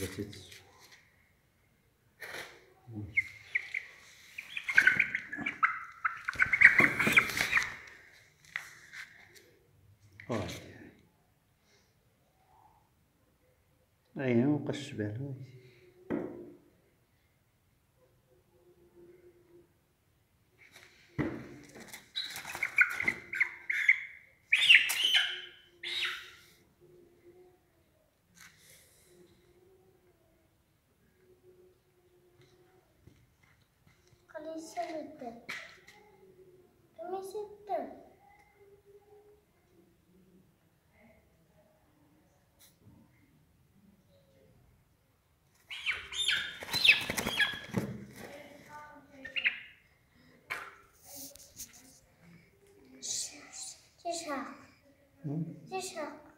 ركز عينه أيوة، وقش باله Kalesitte. Ciszak. Hı? Ciszak.